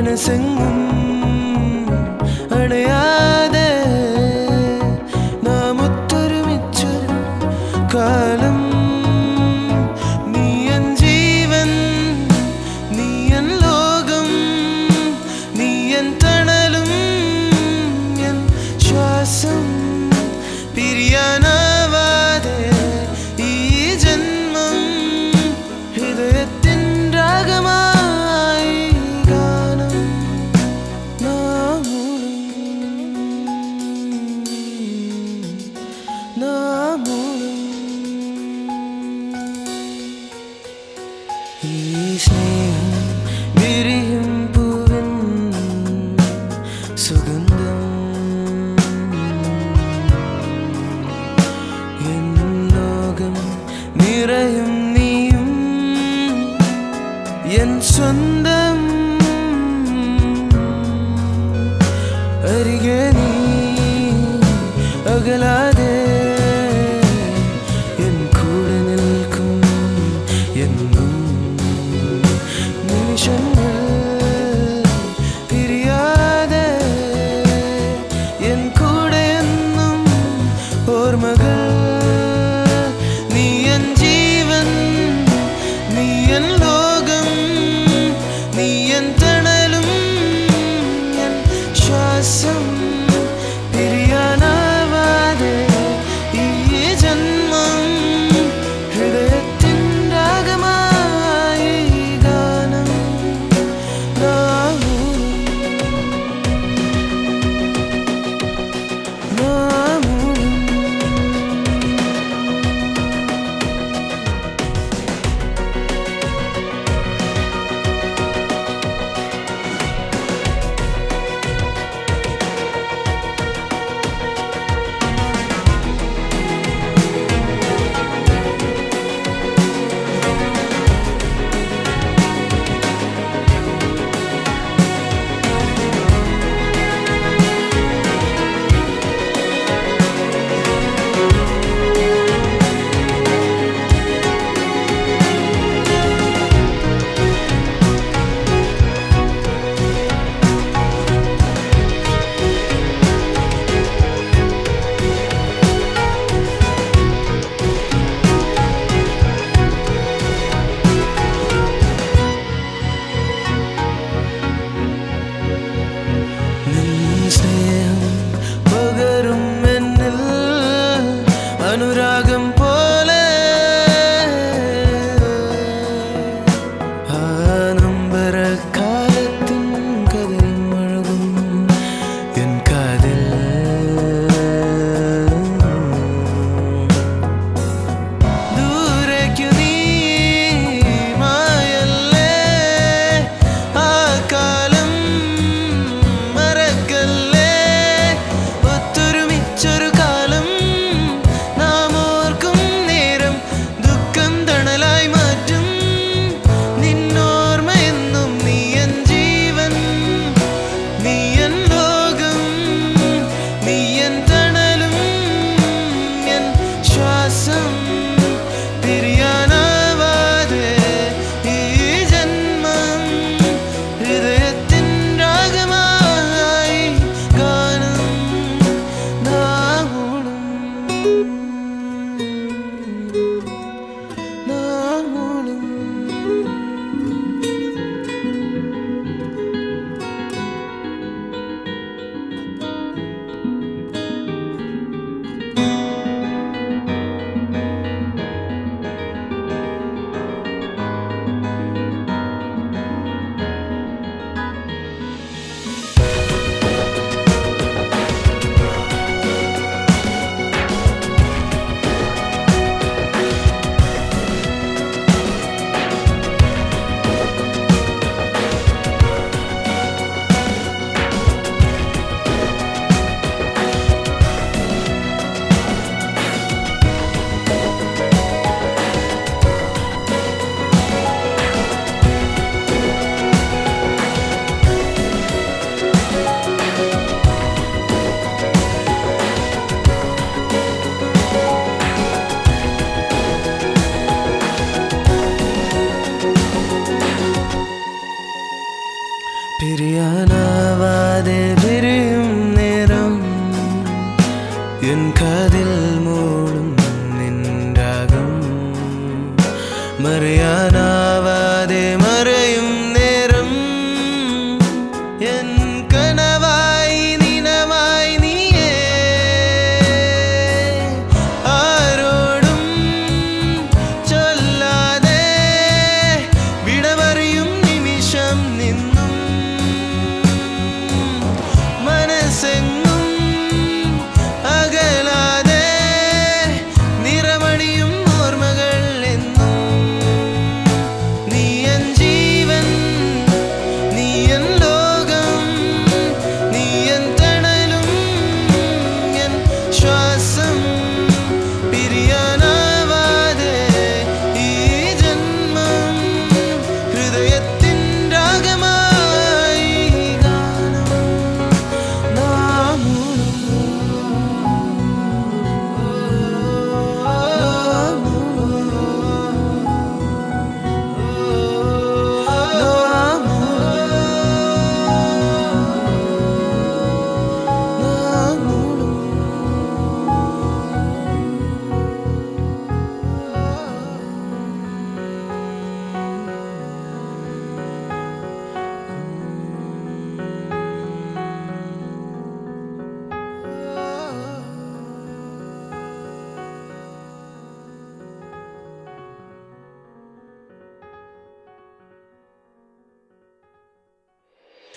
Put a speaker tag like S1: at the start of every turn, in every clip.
S1: മനസ്സെങ്ങും 眼前的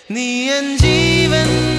S1: 你演技本